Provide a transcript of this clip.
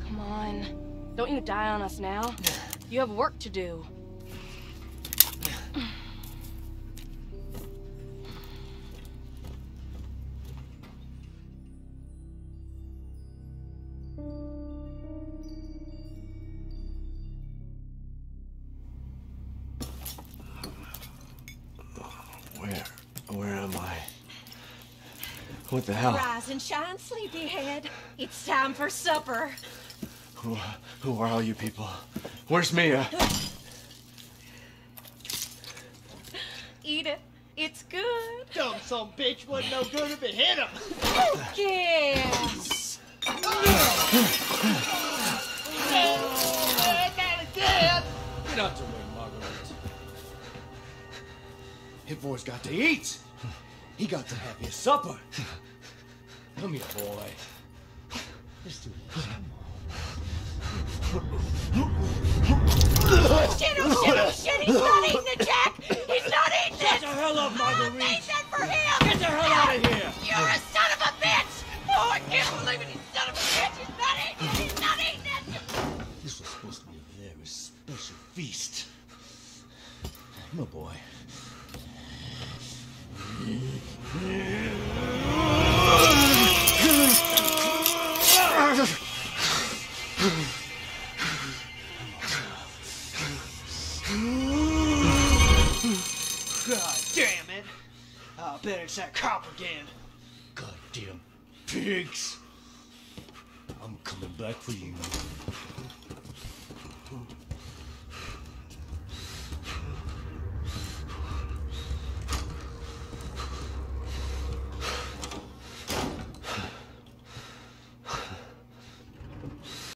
Come on. Don't you die on us now. You have work to do. What the hell? Rise and shine, sleepyhead. It's time for supper. Who, who are all you people? Where's Mia? Eat it. It's good. Dumb son bitch wasn't no good if it hit him. Yes. Get out the way, Marguerite. Hit boy's got to eat. He got to have his supper. Come here, boy. Let's do this. Shit, oh shit, oh shit, he's not eating it, Jack! He's not eating Get it! the hell up, I Marguerite! made that for him! Get the hell out of here! You're a son of a bitch! Oh, I can't believe it, you son of a bitch! He's not eating it! He's not eating it! This was supposed to be a very special feast. My boy. God damn it! I bet it's that cop again. Goddamn pigs! I'm coming back for you.